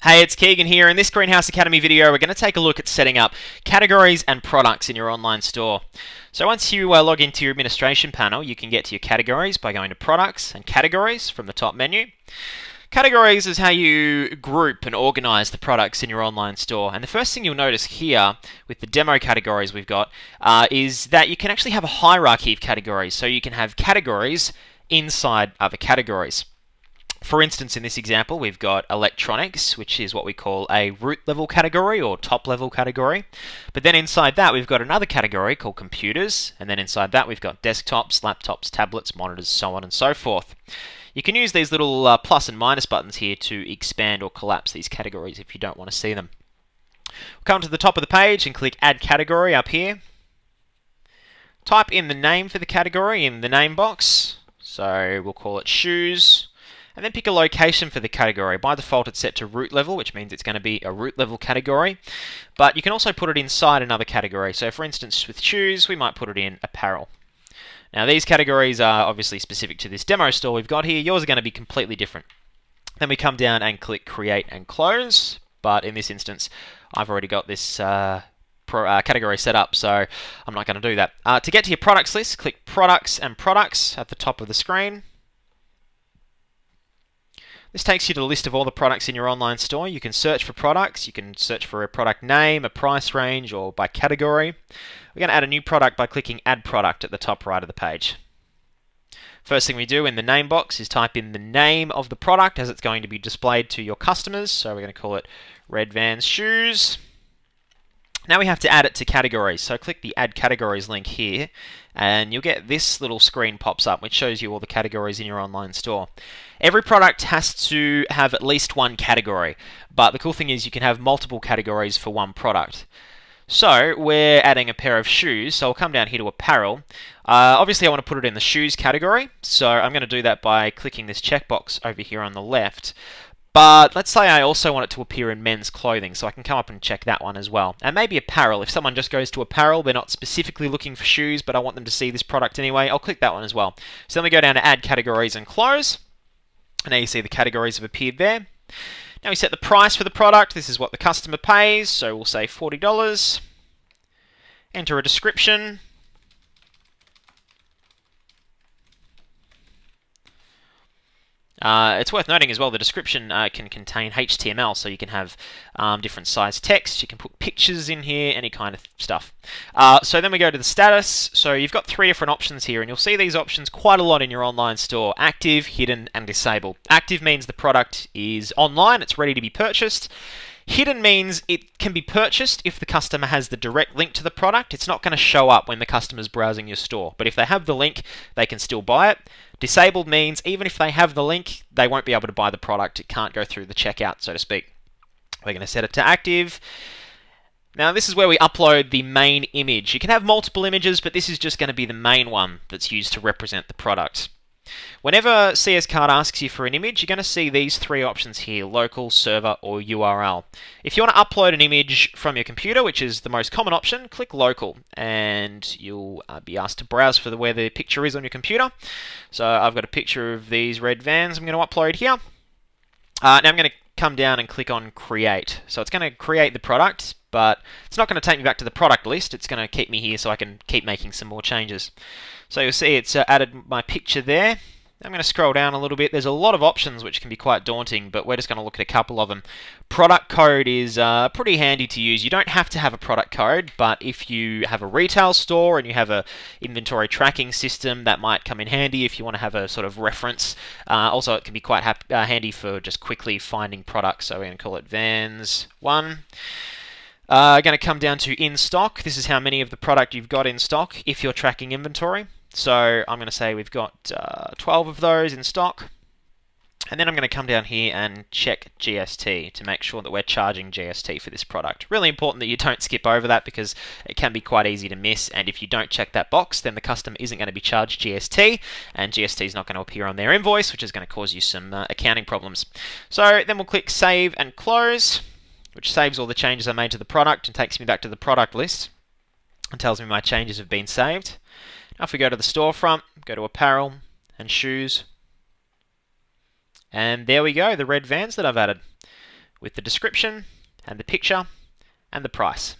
Hey, it's Keegan here. In this Greenhouse Academy video, we're going to take a look at setting up categories and products in your online store. So once you uh, log into your administration panel, you can get to your categories by going to products and categories from the top menu. Categories is how you group and organize the products in your online store. And the first thing you'll notice here with the demo categories we've got uh, is that you can actually have a hierarchy of categories. So you can have categories inside other categories. For instance, in this example, we've got electronics, which is what we call a root level category or top level category. But then inside that, we've got another category called computers. And then inside that, we've got desktops, laptops, tablets, monitors, so on and so forth. You can use these little uh, plus and minus buttons here to expand or collapse these categories if you don't want to see them. We'll come to the top of the page and click Add Category up here. Type in the name for the category in the name box. So we'll call it shoes and then pick a location for the category. By default it's set to root level, which means it's going to be a root level category, but you can also put it inside another category. So for instance with shoes, we might put it in apparel. Now these categories are obviously specific to this demo store we've got here. Yours are going to be completely different. Then we come down and click create and close, but in this instance I've already got this uh, Pro, uh, category set up, so I'm not going to do that. Uh, to get to your products list, click Products and Products at the top of the screen. This takes you to the list of all the products in your online store. You can search for products, you can search for a product name, a price range, or by category. We're going to add a new product by clicking Add Product at the top right of the page. First thing we do in the name box is type in the name of the product as it's going to be displayed to your customers. So we're going to call it Red Vans Shoes. Now we have to add it to categories. So click the Add Categories link here, and you'll get this little screen pops up, which shows you all the categories in your online store. Every product has to have at least one category, but the cool thing is you can have multiple categories for one product. So we're adding a pair of shoes, so I'll come down here to apparel. Uh, obviously I want to put it in the shoes category, so I'm going to do that by clicking this checkbox over here on the left. But let's say I also want it to appear in men's clothing, so I can come up and check that one as well. And maybe apparel. If someone just goes to apparel, they're not specifically looking for shoes, but I want them to see this product anyway, I'll click that one as well. So then we go down to add categories and close. And now you see the categories have appeared there. Now we set the price for the product. This is what the customer pays, so we'll say $40. Enter a description. Uh, it's worth noting as well the description uh, can contain HTML, so you can have um, different size text, you can put pictures in here, any kind of stuff. Uh, so then we go to the status. So you've got three different options here, and you'll see these options quite a lot in your online store active, hidden, and disabled. Active means the product is online, it's ready to be purchased. Hidden means it can be purchased if the customer has the direct link to the product. It's not going to show up when the customer's browsing your store. But if they have the link, they can still buy it. Disabled means even if they have the link, they won't be able to buy the product. It can't go through the checkout, so to speak. We're going to set it to active. Now this is where we upload the main image. You can have multiple images, but this is just going to be the main one that's used to represent the product. Whenever CS-Cart asks you for an image, you're going to see these three options here, local, server, or URL. If you want to upload an image from your computer, which is the most common option, click local, and you'll uh, be asked to browse for the, where the picture is on your computer. So I've got a picture of these red vans I'm going to upload here. Uh, now I'm going to come down and click on create. So it's going to create the product, but it's not going to take me back to the product list. It's going to keep me here so I can keep making some more changes. So you'll see it's uh, added my picture there. I'm going to scroll down a little bit. There's a lot of options which can be quite daunting, but we're just going to look at a couple of them. Product code is uh, pretty handy to use. You don't have to have a product code, but if you have a retail store and you have a inventory tracking system, that might come in handy if you want to have a sort of reference. Uh, also, it can be quite uh, handy for just quickly finding products. So we're going to call it Vans1. Uh, going to come down to in stock. This is how many of the product you've got in stock if you're tracking inventory. So I'm going to say we've got uh, 12 of those in stock. And then I'm going to come down here and check GST to make sure that we're charging GST for this product. Really important that you don't skip over that because it can be quite easy to miss. And if you don't check that box, then the customer isn't going to be charged GST, and GST is not going to appear on their invoice, which is going to cause you some uh, accounting problems. So then we'll click Save and Close, which saves all the changes I made to the product and takes me back to the product list and tells me my changes have been saved. Now if we go to the storefront, go to apparel and shoes, and there we go, the red vans that I've added. with the description and the picture and the price.